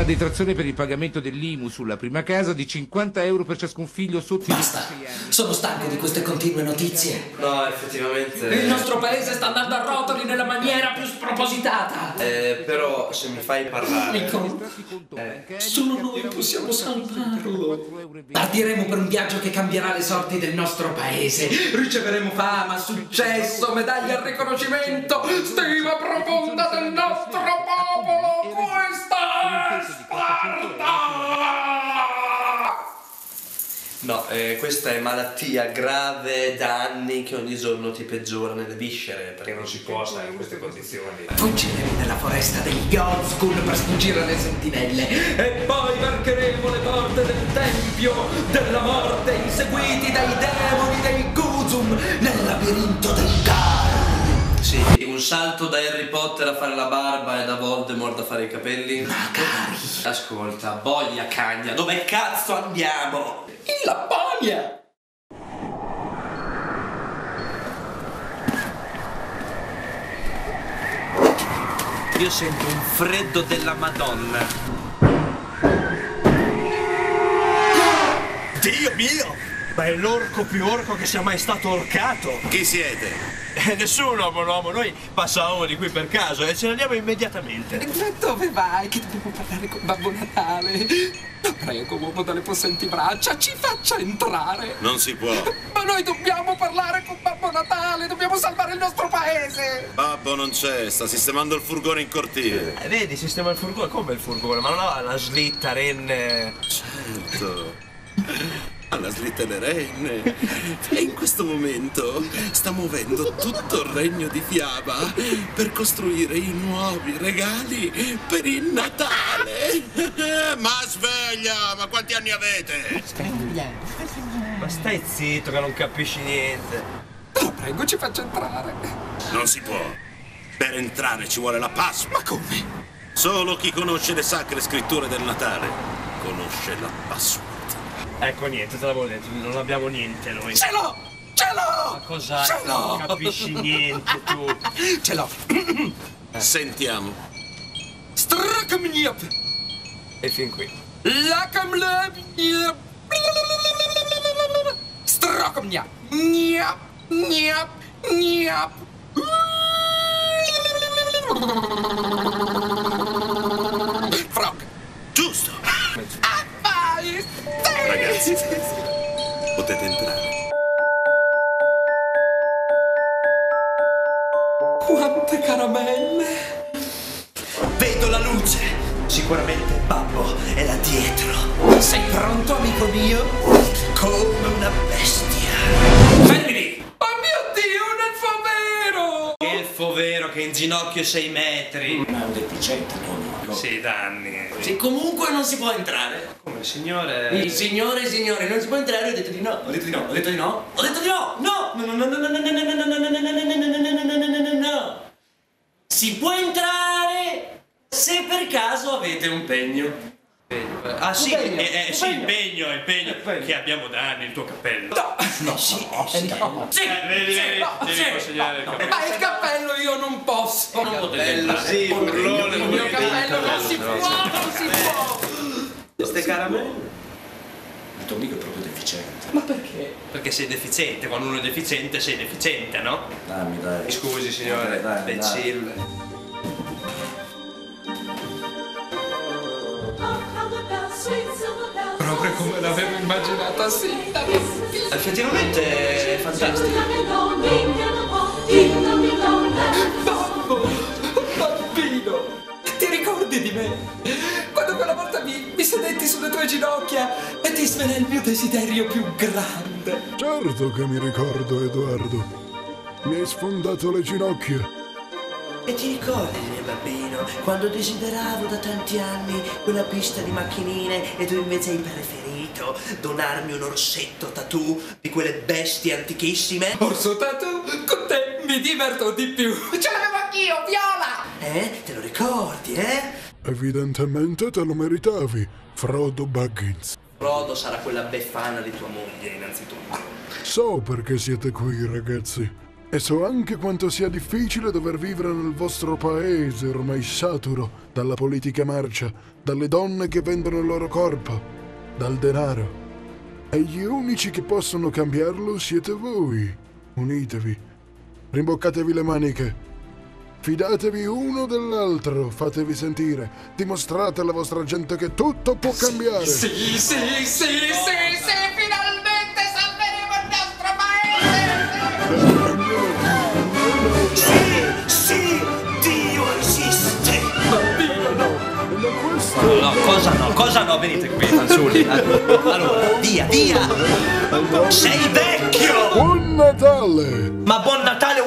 la detrazione per il pagamento dell'IMU sulla prima casa di 50 euro per ciascun figlio sotto i Basta, 26 anni. sono stanco di queste continue notizie. No, effettivamente. Il nostro paese sta andando a rotoli nella maniera più spropositata. Eh, però se mi fai parlare. Nico, solo noi possiamo salvarlo. Partiremo per un viaggio che cambierà le sorti del nostro paese. Riceveremo fama, successo, medaglie al riconoscimento, stima profonda del nostro popolo. No, eh, questa è malattia grave da anni che ogni giorno ti peggiora nelle viscere. Perché non si può stare in queste condizioni. Fuggeremo nella foresta degli Ozgul per sfuggire alle sentinelle e poi varcheremo le porte del tempio della morte inseguiti dai demoni del Guzum nel labirinto del un salto da Harry Potter a fare la barba e da Voldemort a fare i capelli. Magari Ascolta, boia cagna, dove cazzo andiamo? in Lapponia. Io sento un freddo della Madonna. Dio mio! Ma è l'orco più orco che sia mai stato orcato! Chi siete? Eh, nessuno, buon uomo, noi passavamo di qui per caso e ce ne andiamo immediatamente. Dove vai? Che dobbiamo parlare con Babbo Natale? La prego, uomo dalle possenti braccia, ci faccia entrare. Non si può. Ma noi dobbiamo parlare con Babbo Natale, dobbiamo salvare il nostro paese. Babbo non c'è, sta sistemando il furgone in cortile. Eh, vedi, sistema il furgone, come il furgone? Ma non ha la slitta, renne. Certo. Alla slitta le renne. E in questo momento sta muovendo tutto il regno di Fiaba per costruire i nuovi regali per il Natale. Ma sveglia! Ma quanti anni avete? Ma stai zitto che non capisci niente. La prego, ci faccia entrare. Non si può. Per entrare ci vuole la pasqua. Ma come? Solo chi conosce le sacre scritture del Natale conosce la password. Ecco niente, te l'avevo detto, non abbiamo niente noi. Ce l'ho! Ce l'ho! Ma cos'hai? Ce l'ho! Non capisci niente tu. Ce l'ho! Sentiamo. Strakamniap! E fin qui. Lakamlep! Strakamniap! Niap! Niap! Niap! Quante caramelle! Vedo la luce! Sicuramente Babbo è là dietro. Sei pronto, amico mio? Come una bestia. Fermi! Oh mio Dio, un elfo vero! Elfo vero che in ginocchio 6 metri. Ma è un deficiente, non Sì, da anni. Sì, comunque non si può entrare. Come signore. Il signore, signore, non si può entrare, ho detto di no. Ho detto di no, ho detto di no. Ho detto di no! No! No, no, no, no, no, no, no, no, no, no, no, no, no, no, no, no, no, no. Si può entrare se per caso avete un pegno. Ah sì, Impegno, eh, eh, sì, impegno. impegno, impegno, che abbiamo da anni il tuo cappello. No, no, sì, sì, no. Sì, Eh, vedi, sì, vedi, no, devi sì. consegnare il cappello. Ma il cappello io non posso. Bello, sì, burlone, Il mio cappello non si può, non si può. Queste caramelle? Il tuo amico è proprio deficiente. Ma perché? Perché sei deficiente, quando uno è deficiente sei deficiente, no? Dammi, dai. Scusi signore, Dai, dai, imbecille. Proprio come l'avevo immaginata bambino. Effettivamente è fantastico. Babbo, bambino, ti ricordi di me? Quando quella volta mi, mi sedetti sulle tue ginocchia e svelai il mio desiderio più grande. Certo che mi ricordo, Edoardo. Mi hai sfondato le ginocchia. E ti ricordi, mio bambino, quando desideravo da tanti anni quella pista di macchinine e tu invece hai preferito donarmi un orsetto tatù di quelle bestie antichissime? Orso Tatu, con te mi diverto di più. Ce l'avevo anch'io, viola! Eh? Te lo ricordi, eh? Evidentemente te lo meritavi, Frodo Baggins. Frodo sarà quella beffana di tua moglie, innanzitutto. So perché siete qui, ragazzi. E so anche quanto sia difficile dover vivere nel vostro paese ormai saturo dalla politica marcia, dalle donne che vendono il loro corpo, dal denaro. E gli unici che possono cambiarlo siete voi. Unitevi. Rimboccatevi le maniche. Fidatevi uno dell'altro, fatevi sentire. Dimostrate alla vostra gente che tutto può cambiare. Sì, sì, sì, sì, sì, finalmente salveremo il nostro paese! Sì, sì, Dio esiste! No, cosa no? Cosa no? Venite qui, fanciulli. Allora, Via, via! Sei vecchio! Buon Natale! Ma buon Natale!